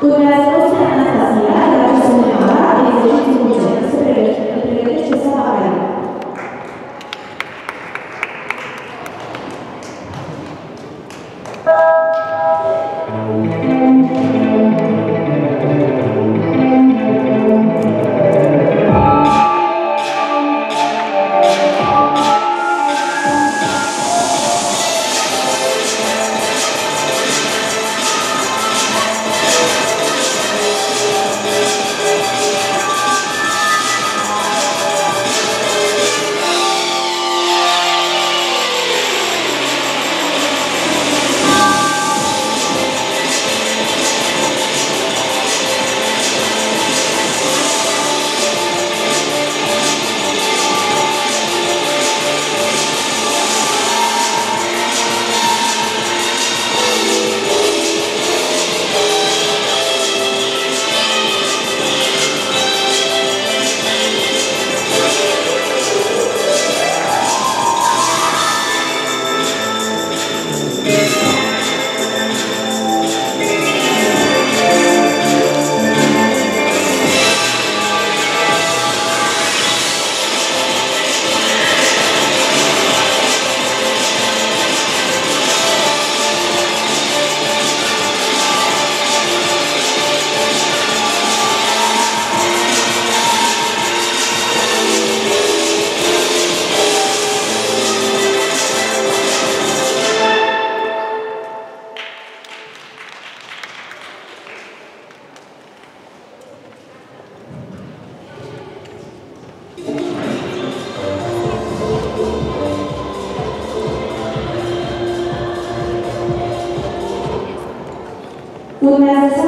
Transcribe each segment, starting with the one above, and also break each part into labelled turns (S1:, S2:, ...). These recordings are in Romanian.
S1: Gua enggak. começa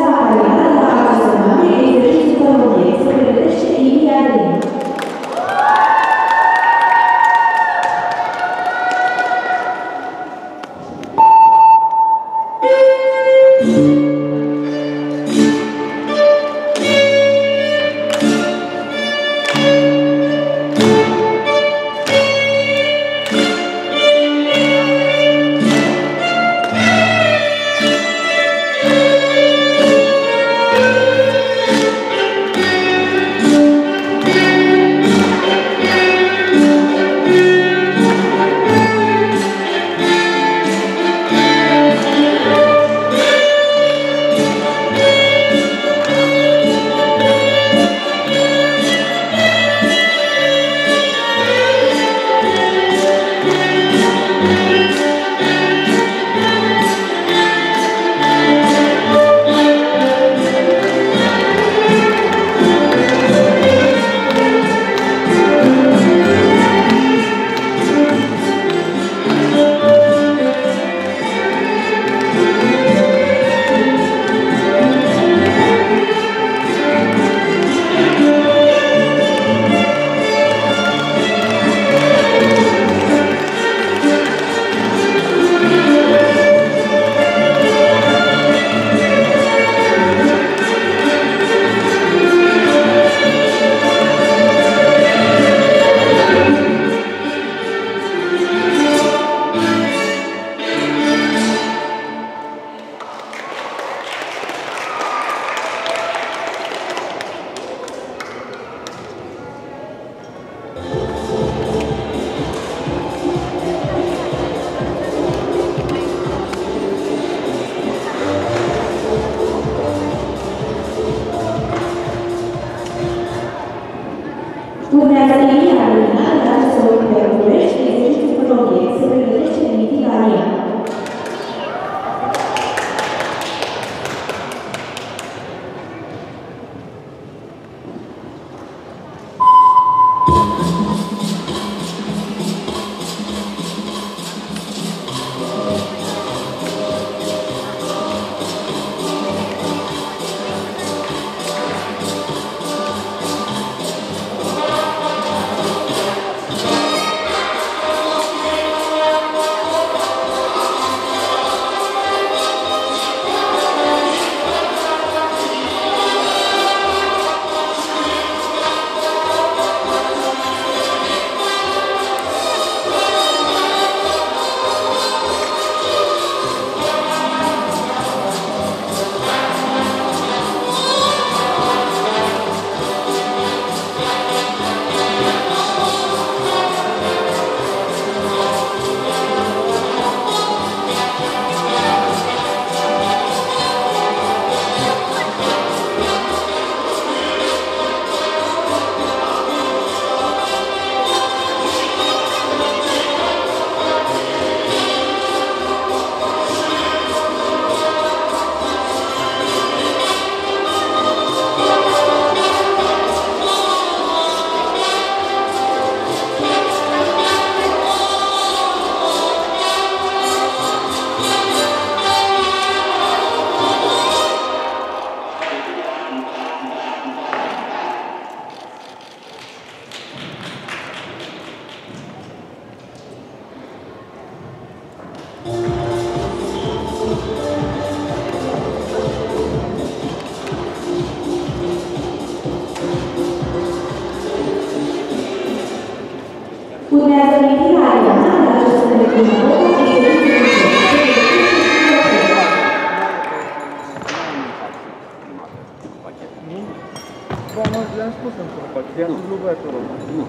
S2: V-am le-am spus într-un pachet. I-am spus lui Băiatul Roman.
S3: Nu.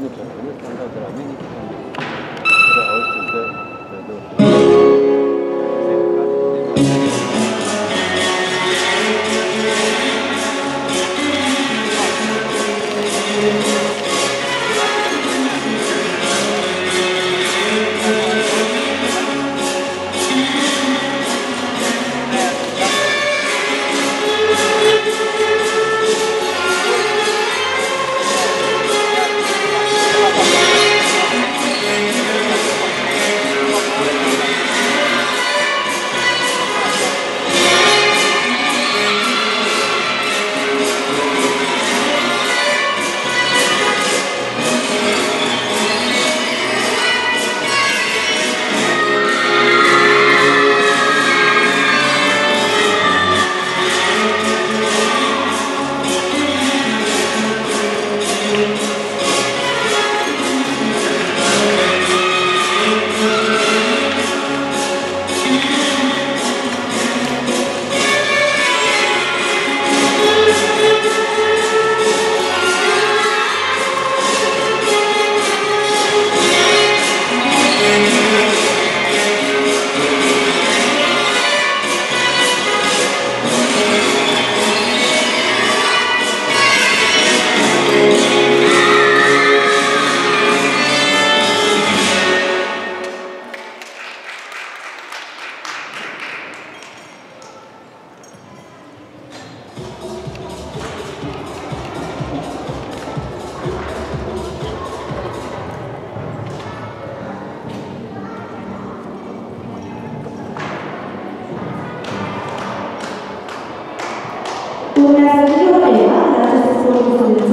S3: Nu ce am am dat de la medic, am de auzi de de de
S1: Gracias.